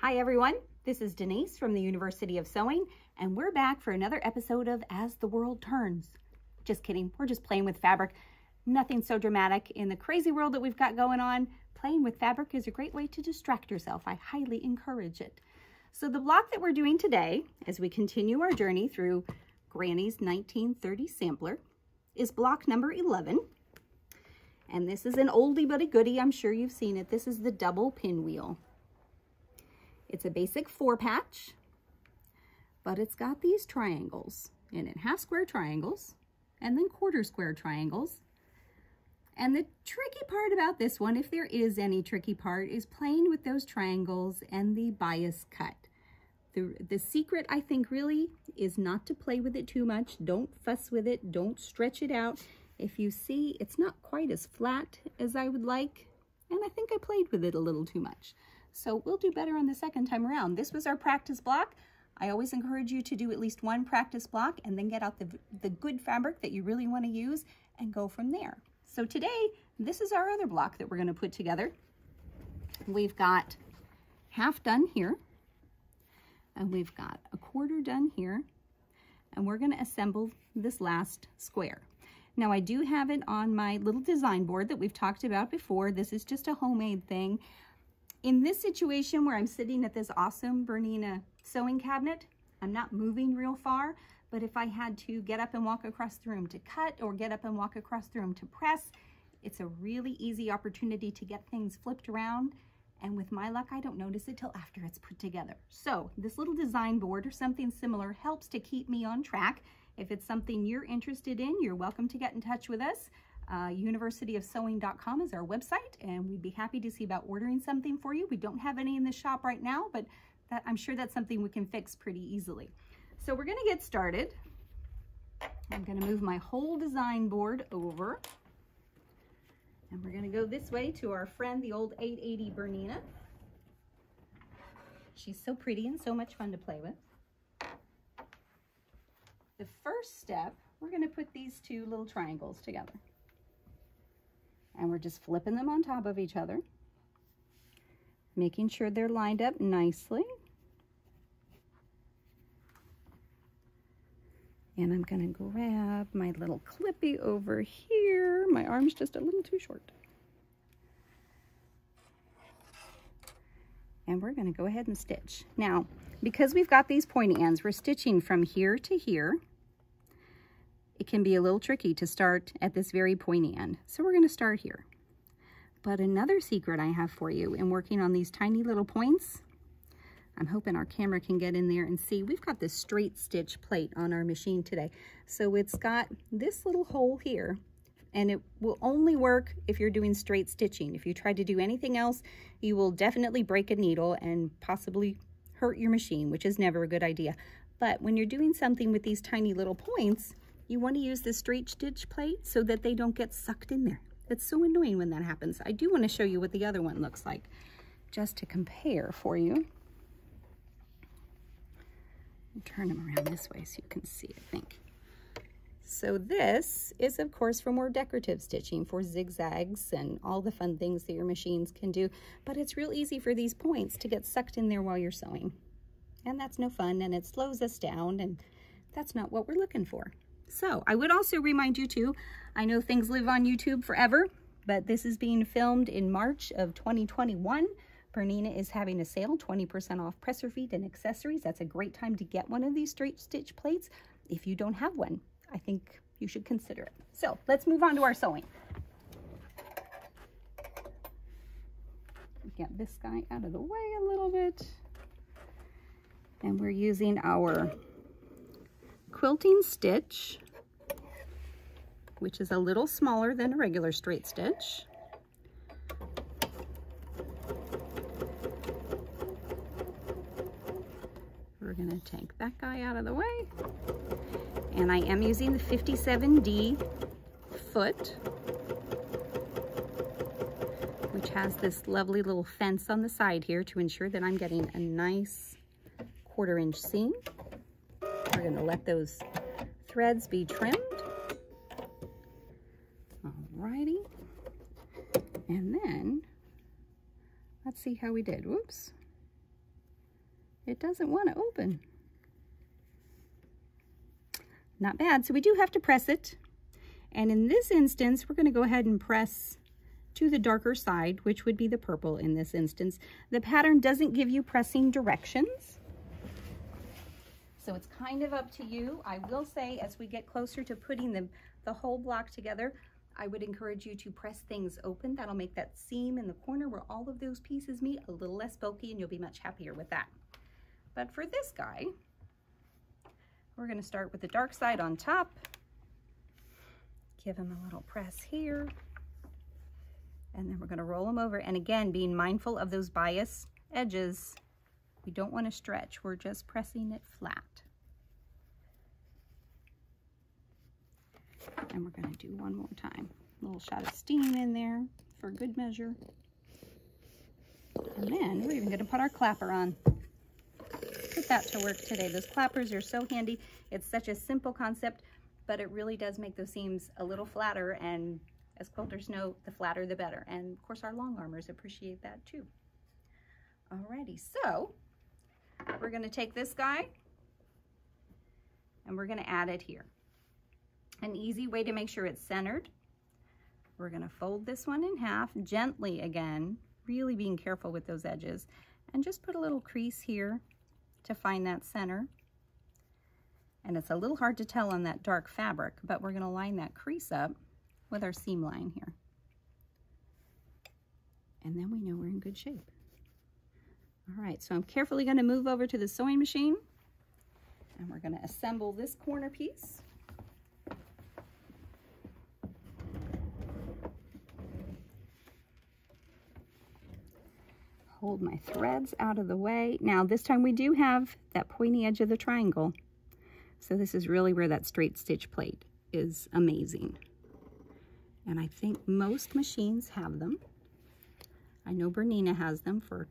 Hi everyone, this is Denise from the University of Sewing, and we're back for another episode of As the World Turns. Just kidding, we're just playing with fabric. Nothing so dramatic. In the crazy world that we've got going on, playing with fabric is a great way to distract yourself. I highly encourage it. So the block that we're doing today, as we continue our journey through Granny's 1930 sampler, is block number 11. And this is an oldie but a goodie. I'm sure you've seen it. This is the double pinwheel. It's a basic four patch, but it's got these triangles in it, half square triangles and then quarter square triangles. And the tricky part about this one, if there is any tricky part, is playing with those triangles and the bias cut. The, the secret, I think, really is not to play with it too much. Don't fuss with it. Don't stretch it out. If you see, it's not quite as flat as I would like. And I think I played with it a little too much. So we'll do better on the second time around. This was our practice block. I always encourage you to do at least one practice block and then get out the, the good fabric that you really want to use and go from there. So today, this is our other block that we're going to put together. We've got half done here, and we've got a quarter done here, and we're going to assemble this last square. Now I do have it on my little design board that we've talked about before. This is just a homemade thing. In this situation where I'm sitting at this awesome Bernina sewing cabinet, I'm not moving real far, but if I had to get up and walk across the room to cut or get up and walk across the room to press, it's a really easy opportunity to get things flipped around. And with my luck, I don't notice it till after it's put together. So this little design board or something similar helps to keep me on track. If it's something you're interested in, you're welcome to get in touch with us. Uh, universityofsewing.com is our website, and we'd be happy to see about ordering something for you. We don't have any in the shop right now, but that, I'm sure that's something we can fix pretty easily. So we're going to get started. I'm going to move my whole design board over. And we're going to go this way to our friend, the old 880 Bernina. She's so pretty and so much fun to play with. The first step, we're going to put these two little triangles together and we're just flipping them on top of each other, making sure they're lined up nicely. And I'm gonna grab my little clippy over here. My arm's just a little too short. And we're gonna go ahead and stitch. Now, because we've got these pointy ends, we're stitching from here to here can be a little tricky to start at this very pointy end. So we're gonna start here. But another secret I have for you in working on these tiny little points, I'm hoping our camera can get in there and see, we've got this straight stitch plate on our machine today. So it's got this little hole here and it will only work if you're doing straight stitching. If you try to do anything else, you will definitely break a needle and possibly hurt your machine, which is never a good idea. But when you're doing something with these tiny little points, you want to use the straight stitch plate so that they don't get sucked in there. It's so annoying when that happens. I do want to show you what the other one looks like just to compare for you. Turn them around this way so you can see, I think. So this is, of course, for more decorative stitching, for zigzags and all the fun things that your machines can do. But it's real easy for these points to get sucked in there while you're sewing. And that's no fun, and it slows us down, and that's not what we're looking for. So I would also remind you too, I know things live on YouTube forever, but this is being filmed in March of 2021. Bernina is having a sale, 20% off presser feet and accessories. That's a great time to get one of these straight stitch plates. If you don't have one, I think you should consider it. So let's move on to our sewing. Get this guy out of the way a little bit. And we're using our quilting stitch, which is a little smaller than a regular straight stitch. We're gonna take that guy out of the way. And I am using the 57D foot, which has this lovely little fence on the side here to ensure that I'm getting a nice quarter inch seam. We're gonna let those threads be trimmed. Alrighty. And then, let's see how we did. Whoops. it doesn't want to open. Not bad. So we do have to press it. And in this instance, we're going to go ahead and press to the darker side, which would be the purple in this instance. The pattern doesn't give you pressing directions. So it's kind of up to you. I will say as we get closer to putting the, the whole block together, I would encourage you to press things open. That'll make that seam in the corner where all of those pieces meet a little less bulky and you'll be much happier with that. But for this guy, we're gonna start with the dark side on top. Give him a little press here. And then we're gonna roll them over. And again, being mindful of those bias edges, we don't wanna stretch. We're just pressing it flat. And we're gonna do one more time. A little shot of steam in there for good measure. And then we're even gonna put our clapper on put that to work today. Those clappers are so handy. It's such a simple concept, but it really does make those seams a little flatter and as quilters know, the flatter the better. And of course our long armers appreciate that too. Alrighty, so we're gonna take this guy and we're gonna add it here. An easy way to make sure it's centered. We're gonna fold this one in half gently again, really being careful with those edges and just put a little crease here to find that center. And it's a little hard to tell on that dark fabric, but we're gonna line that crease up with our seam line here. And then we know we're in good shape. All right, so I'm carefully gonna move over to the sewing machine and we're gonna assemble this corner piece. hold my threads out of the way. Now this time we do have that pointy edge of the triangle. So this is really where that straight stitch plate is amazing. And I think most machines have them. I know Bernina has them for,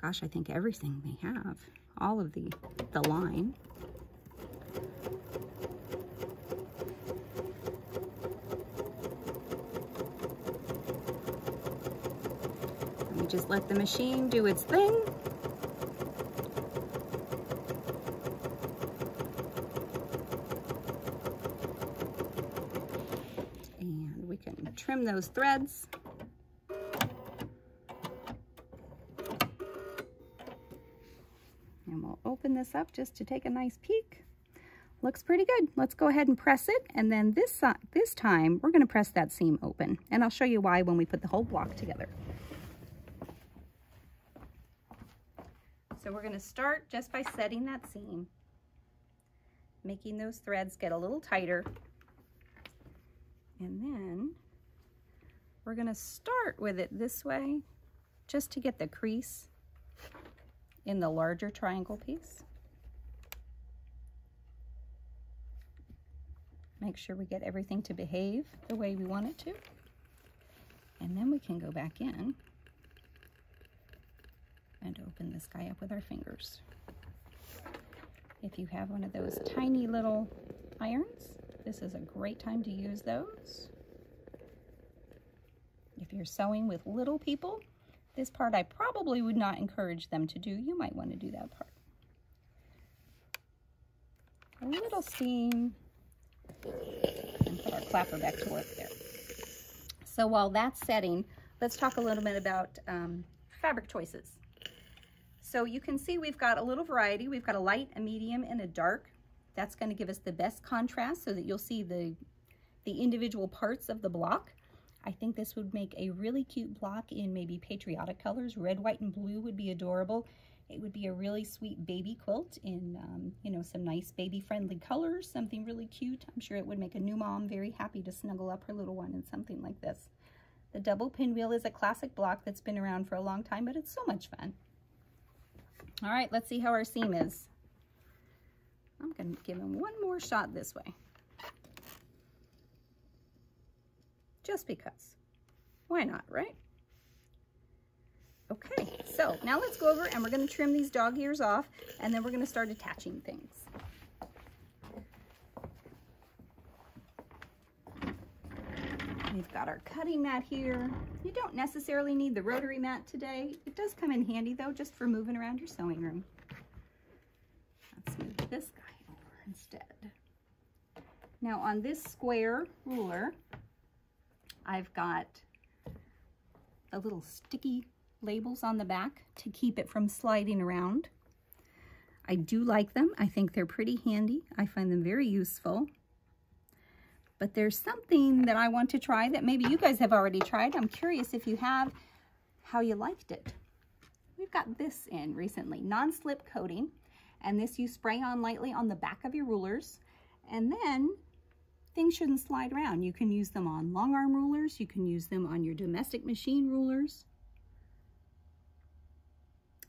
gosh, I think everything they have. All of the, the line. We just let the machine do its thing. And we can trim those threads. And we'll open this up just to take a nice peek. Looks pretty good. Let's go ahead and press it. And then this, uh, this time, we're going to press that seam open. And I'll show you why when we put the whole block together. So we're gonna start just by setting that seam, making those threads get a little tighter. And then we're gonna start with it this way, just to get the crease in the larger triangle piece. Make sure we get everything to behave the way we want it to. And then we can go back in and open this guy up with our fingers. If you have one of those tiny little irons, this is a great time to use those. If you're sewing with little people, this part I probably would not encourage them to do. You might want to do that part. A little steam and put our clapper back to work there. So while that's setting, let's talk a little bit about um, fabric choices. So you can see we've got a little variety. We've got a light, a medium, and a dark. That's going to give us the best contrast so that you'll see the, the individual parts of the block. I think this would make a really cute block in maybe patriotic colors. Red, white, and blue would be adorable. It would be a really sweet baby quilt in, um, you know, some nice baby-friendly colors, something really cute. I'm sure it would make a new mom very happy to snuggle up her little one in something like this. The double pinwheel is a classic block that's been around for a long time, but it's so much fun. All right, let's see how our seam is. I'm going to give him one more shot this way. Just because. Why not, right? Okay, so now let's go over and we're to trim these dog ears off and then we're to start attaching things. We've got our cutting mat here. You don't necessarily need the rotary mat today. It does come in handy though, just for moving around your sewing room. Let's move this guy over instead. Now on this square ruler, I've got the little sticky labels on the back to keep it from sliding around. I do like them. I think they're pretty handy. I find them very useful. But there's something that I want to try that maybe you guys have already tried. I'm curious if you have, how you liked it. We've got this in recently, non-slip coating. And this you spray on lightly on the back of your rulers. And then things shouldn't slide around. You can use them on long arm rulers. You can use them on your domestic machine rulers.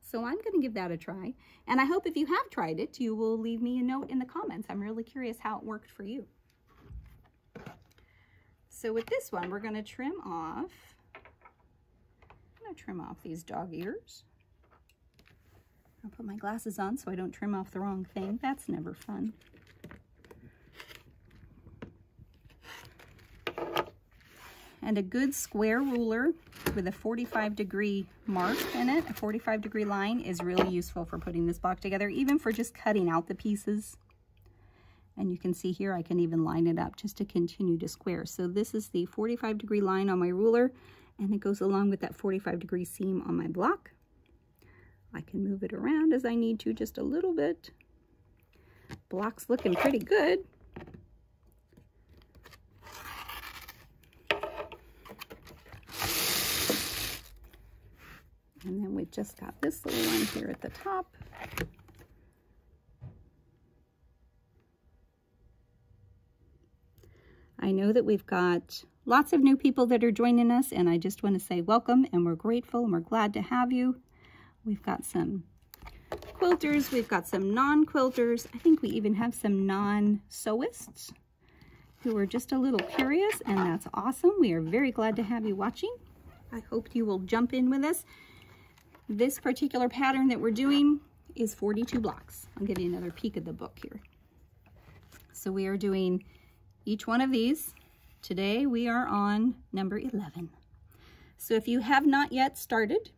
So I'm going to give that a try. And I hope if you have tried it, you will leave me a note in the comments. I'm really curious how it worked for you. So with this one, we're going to trim off, I'm going to trim off these dog ears. I'll put my glasses on so I don't trim off the wrong thing. That's never fun. And a good square ruler with a 45 degree mark in it, a 45 degree line is really useful for putting this block together, even for just cutting out the pieces. And you can see here, I can even line it up just to continue to square. So this is the 45 degree line on my ruler, and it goes along with that 45 degree seam on my block. I can move it around as I need to just a little bit. Block's looking pretty good. We've just got this little one here at the top. I know that we've got lots of new people that are joining us, and I just want to say welcome, and we're grateful, and we're glad to have you. We've got some quilters, we've got some non-quilters. I think we even have some non-sewists who are just a little curious, and that's awesome. We are very glad to have you watching. I hope you will jump in with us. This particular pattern that we're doing is 42 blocks. I'll give you another peek at the book here. So we are doing each one of these. Today we are on number 11. So if you have not yet started,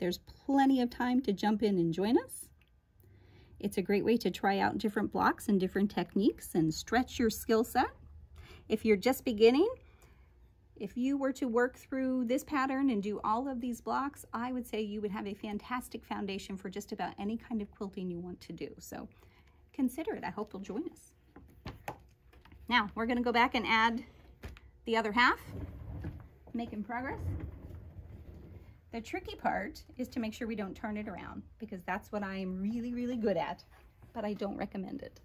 there's plenty of time to jump in and join us. It's a great way to try out different blocks and different techniques and stretch your skill set. If you're just beginning, if you were to work through this pattern and do all of these blocks, I would say you would have a fantastic foundation for just about any kind of quilting you want to do. So consider it. I hope you'll join us. Now, we're going to go back and add the other half, making progress. The tricky part is to make sure we don't turn it around because that's what I'm really, really good at, but I don't recommend it.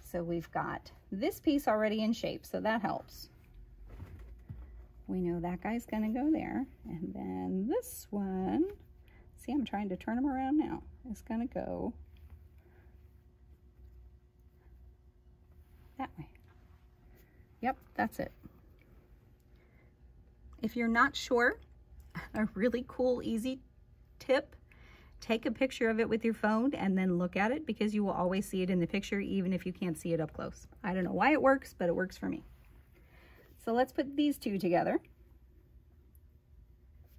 So we've got this piece already in shape, so that helps we know that guy's to go there. And then this one, see, I'm trying to turn him around now. It's going to go that way. Yep, that's it. If you're not sure, a really cool, easy tip, take a picture of it with your phone and then look at it because you will always see it in the picture even if you can't see it up close. I don't know why it works, but it works for me. So let's put these two together.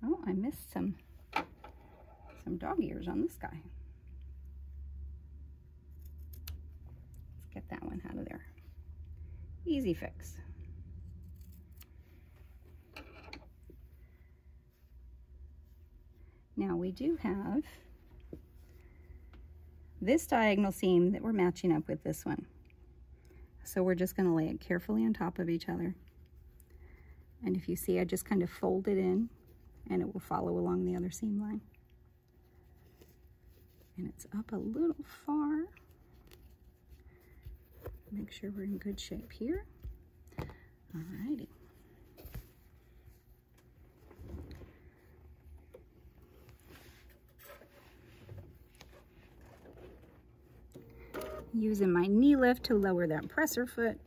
Oh, I missed some, some dog ears on this guy. Let's get that one out of there. Easy fix. Now we do have this diagonal seam that we're matching up with this one. So we're just gonna lay it carefully on top of each other. And if you see, I just kind of fold it in and it will follow along the other seam line. And it's up a little far. Make sure we're in good shape here. Alrighty. Using my knee lift to lower that presser foot.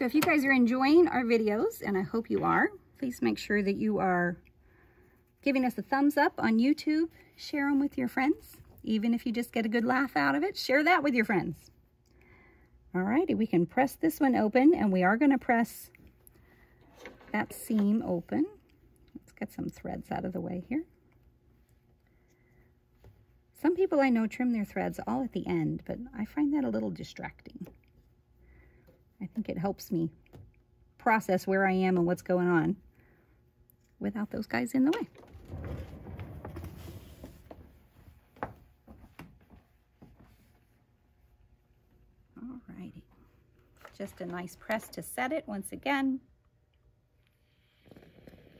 So if you guys are enjoying our videos, and I hope you are, please make sure that you are giving us a thumbs up on YouTube. Share them with your friends. Even if you just get a good laugh out of it, share that with your friends. Alrighty, we can press this one open and we are going to press that seam open. Let's get some threads out of the way here. Some people I know trim their threads all at the end, but I find that a little distracting. I think it helps me process where I am and what's going on without those guys in the way. Alrighty. Just a nice press to set it once again.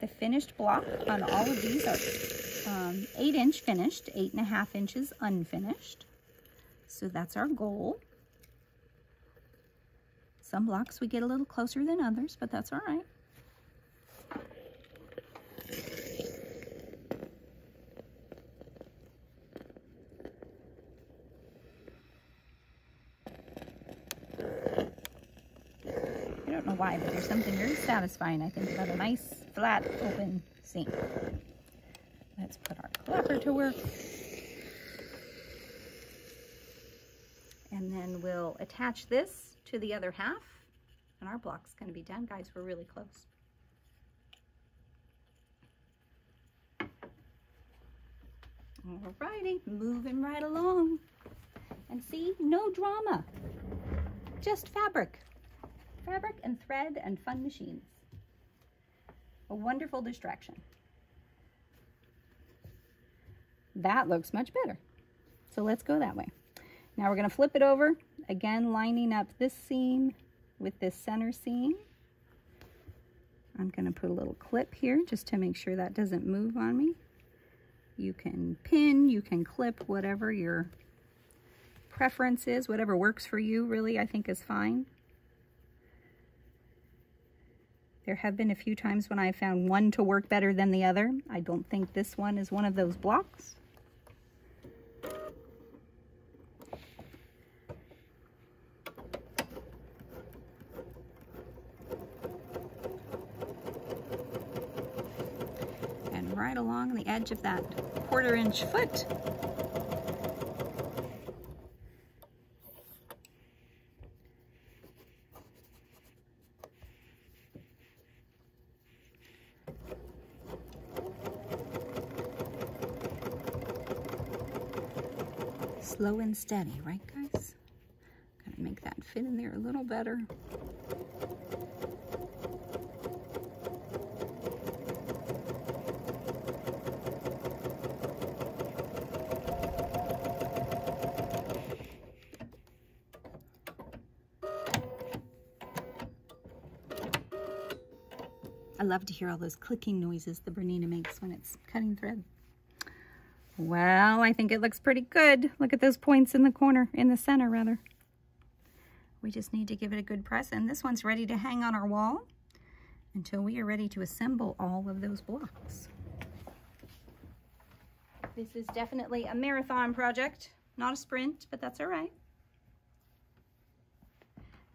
The finished block on all of these are um, 8 inch finished, 8.5 inches unfinished. So that's our goal. Some blocks we get a little closer than others, but that's all right. I don't know why, but there's something very satisfying, I think, about a nice, flat, open seam. Let's put our clapper to work. And then we'll attach this to the other half. And our block's going to be done. Guys, we're really close. Alrighty, moving right along. And see, no drama. Just fabric. Fabric and thread and fun machines. A wonderful distraction. That looks much better. So let's go that way. Now we're going to flip it over, again lining up this seam with this center seam. I'm going to put a little clip here just to make sure that doesn't move on me. You can pin, you can clip, whatever your preference is, whatever works for you really I think is fine. There have been a few times when I found one to work better than the other. I don't think this one is one of those blocks. And right along the edge of that quarter inch foot, slow and steady, right guys? Gotta make that fit in there a little better. Love to hear all those clicking noises the Bernina makes when it's cutting thread. Well, I think it looks pretty good. Look at those points in the corner, in the center rather. We just need to give it a good press and this one's ready to hang on our wall until we are ready to assemble all of those blocks. This is definitely a marathon project, not a sprint, but that's all right.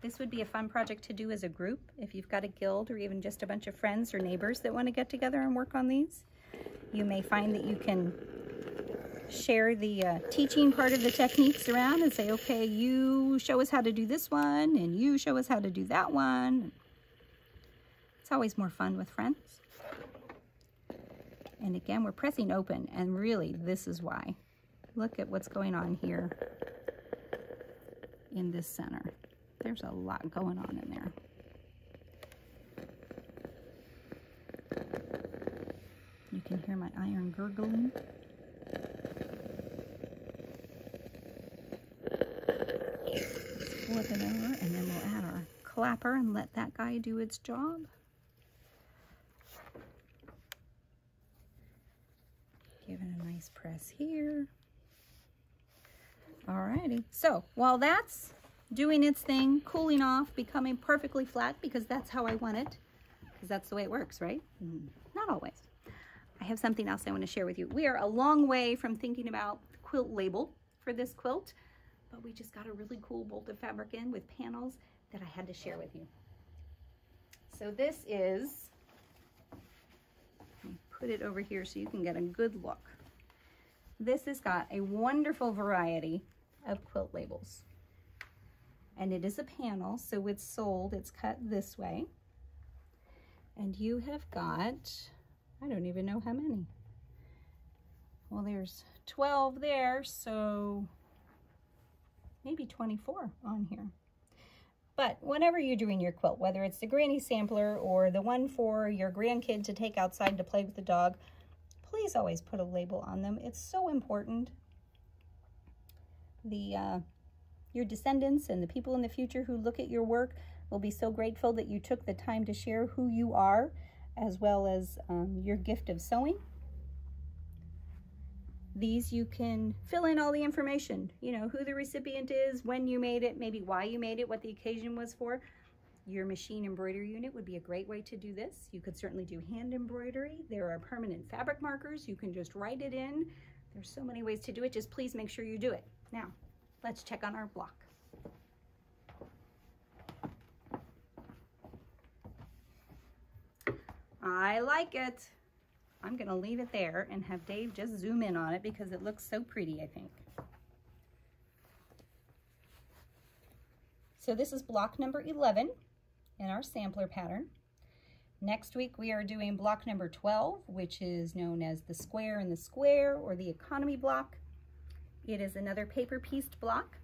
This would be a fun project to do as a group if you've got a guild or even just a bunch of friends or neighbors that want to get together and work on these. You may find that you can share the uh, teaching part of the techniques around and say, okay, you show us how to do this one and you show us how to do that one. It's always more fun with friends. And again, we're pressing open and really this is why. Look at what's going on here in this center. There's a lot going on in there. You can hear my iron gurgling. flip it over and then we'll add our clapper and let that guy do its job. Give it a nice press here. Alrighty, so while that's doing its thing, cooling off, becoming perfectly flat because that's how I want it, because that's the way it works, right? Mm, not always. I have something else I want to share with you. We are a long way from thinking about the quilt label for this quilt but we just got a really cool bolt of fabric in with panels that I had to share with you. So this is, put it over here so you can get a good look. This has got a wonderful variety of quilt labels. And it is a panel, so it's sold, it's cut this way. And you have got, I don't even know how many. Well, there's 12 there, so maybe 24 on here. But whenever you're doing your quilt, whether it's the granny sampler or the one for your grandkid to take outside to play with the dog, please always put a label on them. It's so important. The uh, Your descendants and the people in the future who look at your work will be so grateful that you took the time to share who you are as well as um, your gift of sewing. These you can fill in all the information, you know, who the recipient is, when you made it, maybe why you made it, what the occasion was for. Your machine embroidery unit would be a great way to do this. You could certainly do hand embroidery. There are permanent fabric markers. You can just write it in. There's so many ways to do it. Just please make sure you do it. Now, let's check on our block. I like it. I'm gonna leave it there and have Dave just zoom in on it because it looks so pretty, I think. So this is block number 11 in our sampler pattern. Next week we are doing block number 12, which is known as the square in the square or the economy block. It is another paper pieced block.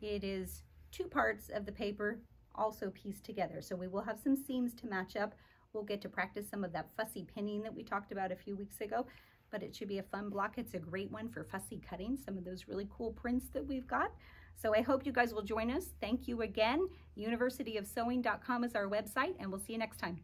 It is two parts of the paper also pieced together. So we will have some seams to match up We'll get to practice some of that fussy pinning that we talked about a few weeks ago, but it should be a fun block. It's a great one for fussy cutting, some of those really cool prints that we've got. So I hope you guys will join us. Thank you again. Universityofsewing.com is our website, and we'll see you next time.